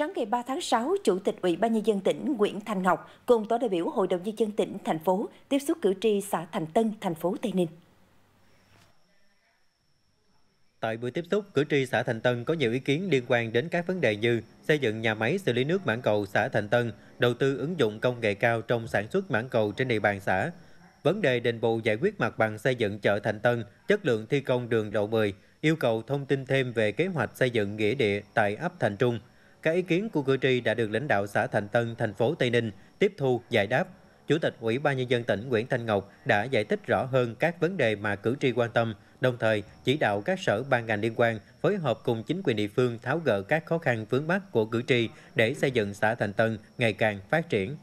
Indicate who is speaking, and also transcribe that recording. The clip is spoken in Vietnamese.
Speaker 1: Sáng ngày 3 tháng 6, Chủ tịch Ủy ban Nhân dân tỉnh Nguyễn Thành Ngọc cùng tổ đại biểu Hội đồng Nhân dân tỉnh, thành phố tiếp xúc cử tri xã Thành Tân, thành phố Tây Ninh.
Speaker 2: Tại buổi tiếp xúc, cử tri xã Thành Tân có nhiều ý kiến liên quan đến các vấn đề như xây dựng nhà máy xử lý nước mảng cầu xã Thành Tân, đầu tư ứng dụng công nghệ cao trong sản xuất mảng cầu trên địa bàn xã, vấn đề đền bù giải quyết mặt bằng xây dựng chợ Thành Tân, chất lượng thi công đường lộ 10, yêu cầu thông tin thêm về kế hoạch xây dựng nghĩa địa tại ấp Thành Trung. Các ý kiến của cử tri đã được lãnh đạo xã Thành Tân, thành phố Tây Ninh tiếp thu, giải đáp. Chủ tịch Ủy ban Nhân dân tỉnh Nguyễn Thanh Ngọc đã giải thích rõ hơn các vấn đề mà cử tri quan tâm, đồng thời chỉ đạo các sở ban ngành liên quan phối hợp cùng chính quyền địa phương tháo gỡ các khó khăn vướng mắt của cử tri để xây dựng xã Thành Tân ngày càng phát triển.